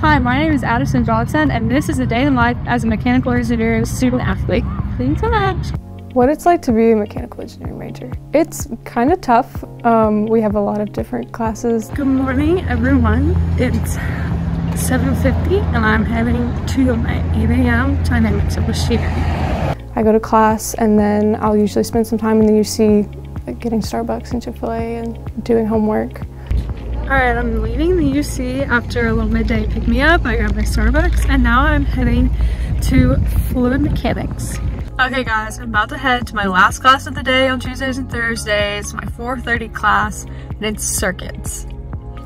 Hi, my name is Addison Johnson, and this is a day in life as a mechanical engineering student athlete. Thanks so much. What it's like to be a mechanical engineering major. It's kind of tough. Um, we have a lot of different classes. Good morning, everyone. It's 7.50 and I'm heading to my 8 a.m. dynamics of machinery. I go to class and then I'll usually spend some time in the UC like getting Starbucks and Chick-fil-A and doing homework. Alright, I'm leaving the UC after a little midday pick-me-up. I got my Starbucks and now I'm heading to fluid mechanics. Okay guys, I'm about to head to my last class of the day on Tuesdays and Thursdays, my 4.30 class, and it's circuits.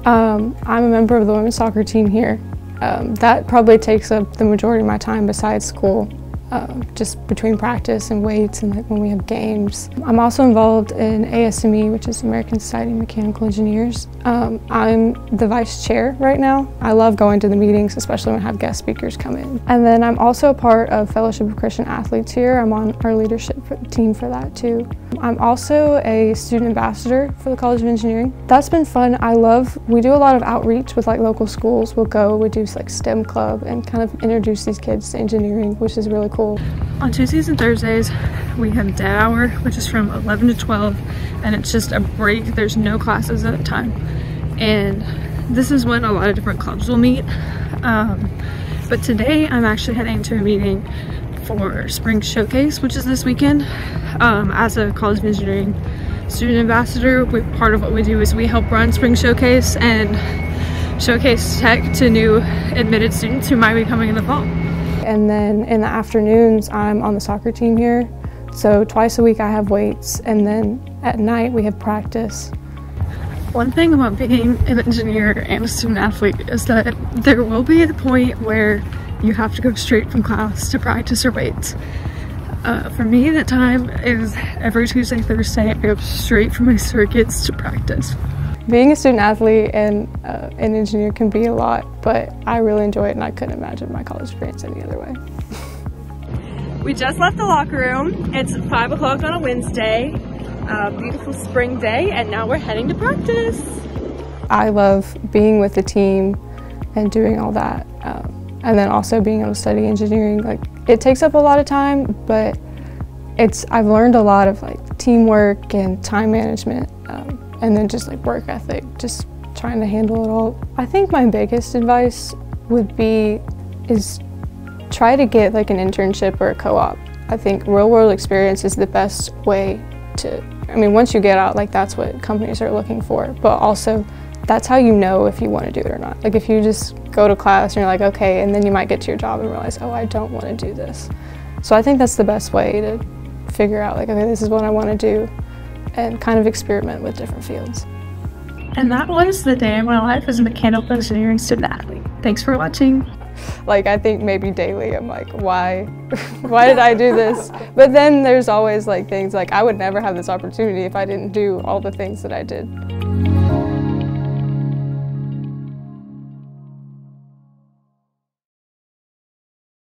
Um, I'm a member of the women's soccer team here. Um, that probably takes up the majority of my time besides school um, just between practice and weights and like when we have games. I'm also involved in ASME, which is American Society of Mechanical Engineers. Um, I'm the vice chair right now. I love going to the meetings, especially when I have guest speakers come in. And then I'm also a part of Fellowship of Christian Athletes here. I'm on our leadership team for that too. I'm also a student ambassador for the College of Engineering. That's been fun. I love, we do a lot of outreach with like local schools. We'll go, we do like STEM club and kind of introduce these kids to engineering, which is really cool. On Tuesdays and Thursdays, we have day hour, which is from 11 to 12, and it's just a break. There's no classes at a time. And this is when a lot of different clubs will meet. Um, but today I'm actually heading to a meeting for Spring Showcase, which is this weekend. Um, as a College of Engineering student ambassador, we, part of what we do is we help run Spring Showcase and showcase tech to new admitted students who might be coming in the fall. And then in the afternoons, I'm on the soccer team here. So twice a week I have weights and then at night we have practice. One thing about being an engineer and a student athlete is that there will be a point where you have to go straight from class to practice or weights. Uh, for me, that time is every Tuesday, Thursday, I go straight from my circuits to practice. Being a student athlete and uh, an engineer can be a lot, but I really enjoy it and I couldn't imagine my college experience any other way. we just left the locker room. It's 5 o'clock on a Wednesday, a beautiful spring day, and now we're heading to practice. I love being with the team and doing all that. Um, and then also being able to study engineering. Like it takes up a lot of time, but it's I've learned a lot of like teamwork and time management. Um, and then just like work ethic, just trying to handle it all. I think my biggest advice would be is try to get like an internship or a co-op. I think real world experience is the best way to, I mean, once you get out, like that's what companies are looking for, but also that's how you know if you want to do it or not. Like if you just go to class and you're like, okay, and then you might get to your job and realize, oh, I don't want to do this. So I think that's the best way to figure out like, okay, this is what I want to do and kind of experiment with different fields. And that was the day of my life as a mechanical engineering student athlete. Thanks for watching. Like I think maybe daily I'm like, why? why did I do this? But then there's always like things like I would never have this opportunity if I didn't do all the things that I did.